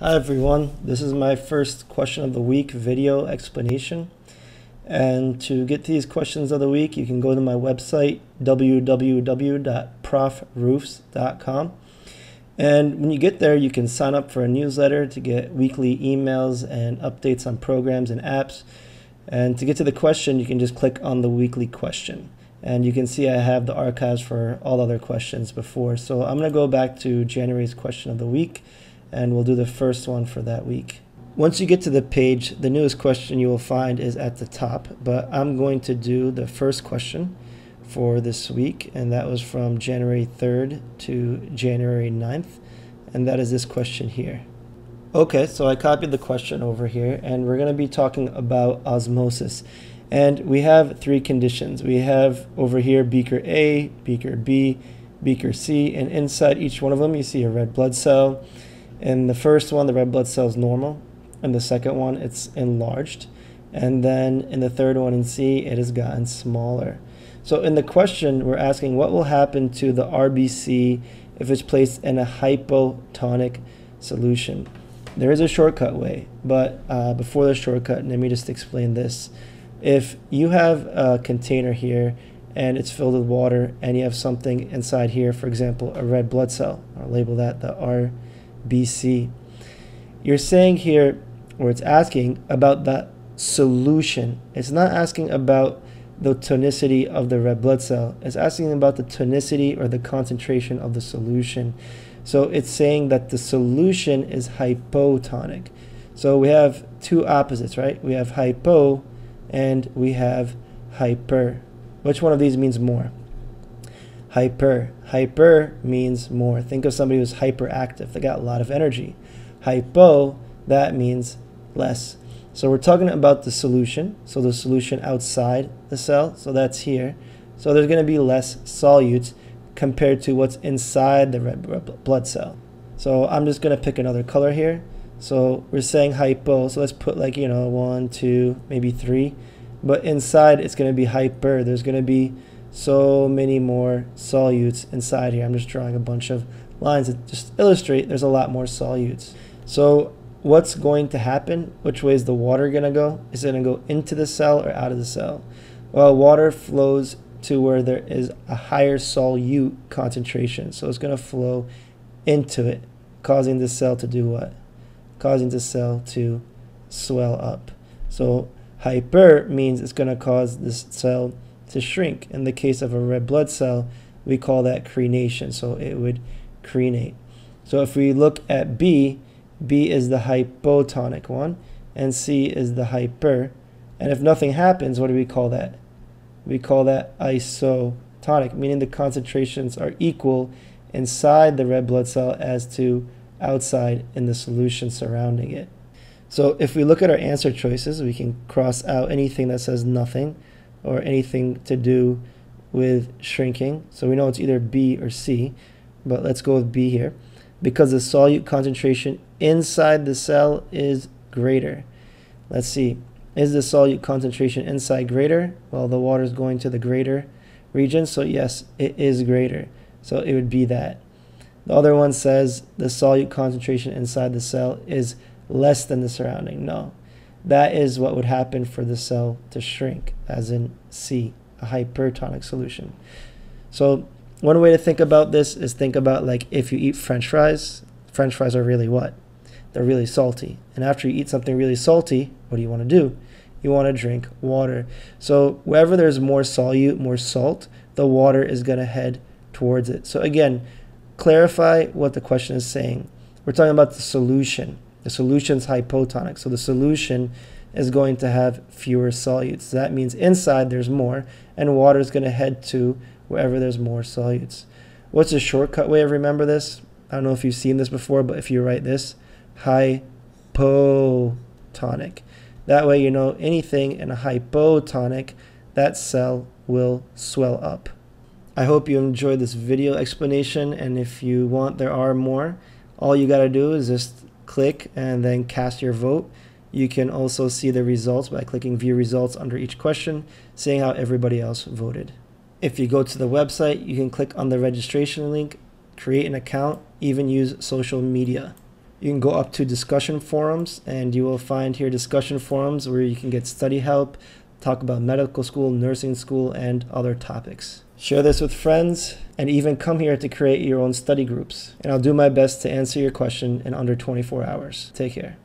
Hi everyone, this is my first question of the week video explanation. And to get these questions of the week, you can go to my website, www.profroofs.com. And when you get there, you can sign up for a newsletter to get weekly emails and updates on programs and apps. And to get to the question, you can just click on the weekly question. And you can see I have the archives for all other questions before. So I'm going to go back to January's question of the week and we'll do the first one for that week. Once you get to the page, the newest question you will find is at the top, but I'm going to do the first question for this week, and that was from January 3rd to January 9th, and that is this question here. Okay, so I copied the question over here, and we're going to be talking about osmosis. And we have three conditions. We have over here beaker A, beaker B, beaker C, and inside each one of them you see a red blood cell. In the first one, the red blood cell is normal. In the second one, it's enlarged. And then in the third one in C, it has gotten smaller. So in the question, we're asking what will happen to the RBC if it's placed in a hypotonic solution. There is a shortcut way, but uh, before the shortcut, let me just explain this. If you have a container here and it's filled with water and you have something inside here, for example, a red blood cell, I'll label that the R BC. You're saying here, or it's asking about the solution. It's not asking about the tonicity of the red blood cell. It's asking about the tonicity or the concentration of the solution. So it's saying that the solution is hypotonic. So we have two opposites, right? We have hypo and we have hyper. Which one of these means more? Hyper. Hyper means more. Think of somebody who's hyperactive. They got a lot of energy. Hypo, that means less. So we're talking about the solution. So the solution outside the cell. So that's here. So there's going to be less solutes compared to what's inside the red blood cell. So I'm just going to pick another color here. So we're saying hypo. So let's put like, you know, one, two, maybe three. But inside it's going to be hyper. There's going to be so many more solutes inside here. I'm just drawing a bunch of lines that just illustrate there's a lot more solutes. So what's going to happen? Which way is the water going to go? Is it going to go into the cell or out of the cell? Well, water flows to where there is a higher solute concentration. So it's going to flow into it, causing the cell to do what? Causing the cell to swell up. So hyper means it's going to cause this cell to shrink. In the case of a red blood cell, we call that crenation. So it would crenate. So if we look at B, B is the hypotonic one, and C is the hyper. And if nothing happens, what do we call that? We call that isotonic, meaning the concentrations are equal inside the red blood cell as to outside in the solution surrounding it. So if we look at our answer choices, we can cross out anything that says nothing or anything to do with shrinking. So we know it's either B or C, but let's go with B here. Because the solute concentration inside the cell is greater. Let's see. Is the solute concentration inside greater? Well, the water is going to the greater region, so yes, it is greater. So it would be that. The other one says the solute concentration inside the cell is less than the surrounding. No, that is what would happen for the cell to shrink, as in C, a hypertonic solution. So one way to think about this is think about like if you eat french fries, french fries are really what? They're really salty. And after you eat something really salty, what do you want to do? You want to drink water. So wherever there's more solute, more salt, the water is going to head towards it. So again, clarify what the question is saying. We're talking about the solution. The solution is hypotonic. So the solution is going to have fewer solutes. That means inside there's more, and water is going to head to wherever there's more solutes. What's a shortcut way of remember this? I don't know if you've seen this before, but if you write this, hypotonic. That way you know anything in a hypotonic, that cell will swell up. I hope you enjoyed this video explanation, and if you want, there are more. All you got to do is just click and then cast your vote. You can also see the results by clicking view results under each question, seeing how everybody else voted. If you go to the website, you can click on the registration link, create an account, even use social media. You can go up to discussion forums, and you will find here discussion forums where you can get study help, talk about medical school, nursing school, and other topics. Share this with friends, and even come here to create your own study groups. And I'll do my best to answer your question in under 24 hours. Take care.